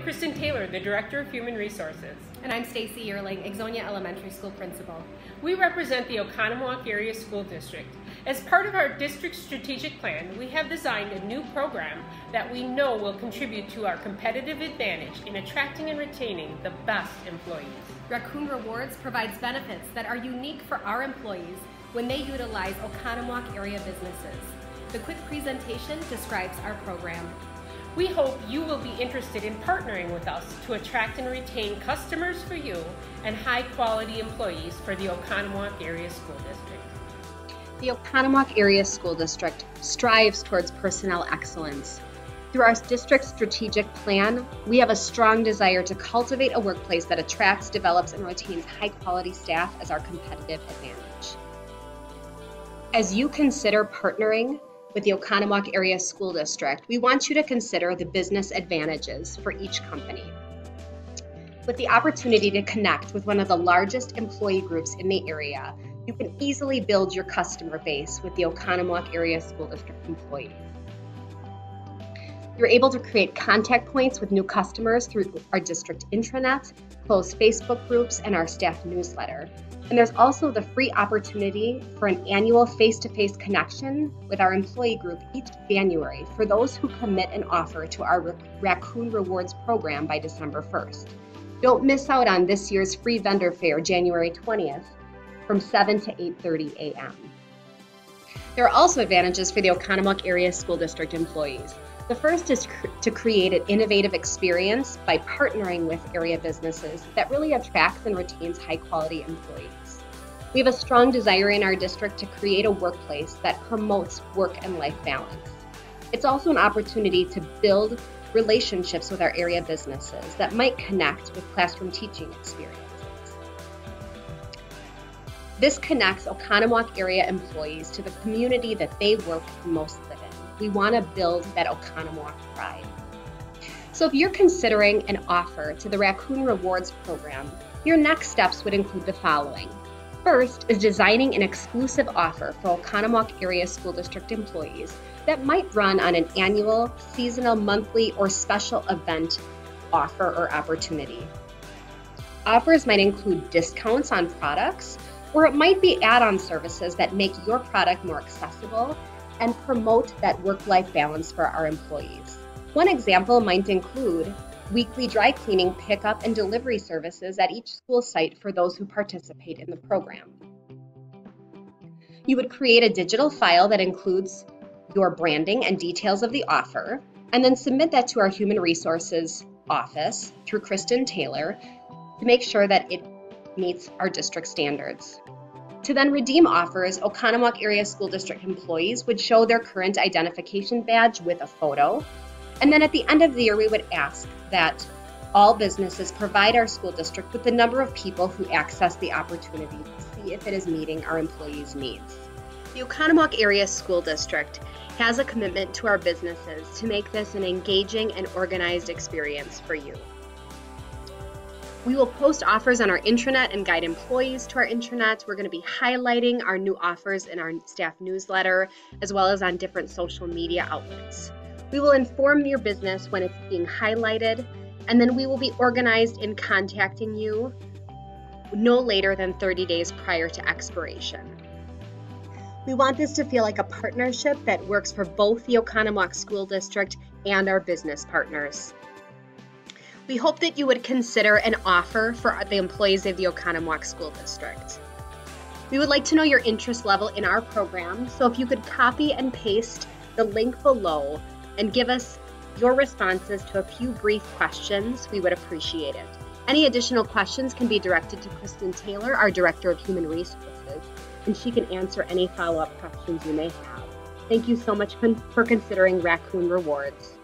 I'm Kristen Taylor, the Director of Human Resources. And I'm Stacy Yearling, Ixonia Elementary School Principal. We represent the Oconomowoc Area School District. As part of our district strategic plan, we have designed a new program that we know will contribute to our competitive advantage in attracting and retaining the best employees. Raccoon Rewards provides benefits that are unique for our employees when they utilize Oconomowoc area businesses. The quick presentation describes our program. We hope you will be interested in partnering with us to attract and retain customers for you and high quality employees for the Oconomowoc Area School District. The Oconomowoc Area School District strives towards personnel excellence. Through our district strategic plan, we have a strong desire to cultivate a workplace that attracts, develops, and retains high quality staff as our competitive advantage. As you consider partnering with the Oconomowoc Area School District, we want you to consider the business advantages for each company. With the opportunity to connect with one of the largest employee groups in the area, you can easily build your customer base with the Oconomowoc Area School District employees. You're able to create contact points with new customers through our district intranet, closed Facebook groups, and our staff newsletter. And there's also the free opportunity for an annual face to face connection with our employee group each January for those who commit an offer to our Raccoon Rewards program by December 1st. Don't miss out on this year's free vendor fair, January 20th, from 7 to 8:30 a.m. There are also advantages for the Oconomowoc Area School District employees. The first is cr- to create an innovative experience by partnering with area businesses that really attracts and retains high quality employees. We have a strong desire in our district to create a workplace that promotes work and life balance. It's also an opportunity to build relationships with our area businesses that might connect with classroom teaching experiences. This connects Oconomowoc area employees to the community that they work most. We want to build that Oconomowoc pride. So if you're considering an offer to the Raccoon Rewards program, your next steps would include the following. First is designing an exclusive offer for Oconomowoc Area School District employees that might run on an annual, seasonal, monthly, or special event offer or opportunity. Offers might include discounts on products, or it might be add on services that make your product more accessible and promote that work life balance for our employees. One example might include weekly dry cleaning pickup and delivery services at each school site for those who participate in the program. You would create a digital file that includes your branding and details of the offer, and then submit that to our Human Resources office through Kristen Taylor to make sure that it meets our district standards. To then redeem offers, Oconomowoc Area School District employees would show their current identification badge with a photo. And then at the end of the year, we would ask that all businesses provide our school district with the number of people who access the opportunity to see if it is meeting our employees' needs. The Oconomowoc Area School District has a commitment to our businesses to make this an engaging and organized experience for you. We will post offers on our intranet and guide employees to our intranet. We're going to be highlighting our new offers in our staff newsletter, as well as on different social media outlets. We will inform your business when it's being highlighted, and then we will be organized in contacting you no later than 30 days prior to expiration. We want this to feel like a partnership that works for both the Oconomowoc School District and our business partners. We hope that you would consider an offer for the employees of the Oconomowoc School District. We would like to know your interest level in our program, so if you could copy and paste the link below and give us your responses to a few brief questions, we would appreciate it. Any additional questions can be directed to Kristen Taylor, our Director of Human Resources, and she can answer any follow up questions you may have. Thank you so much for considering Raccoon Rewards.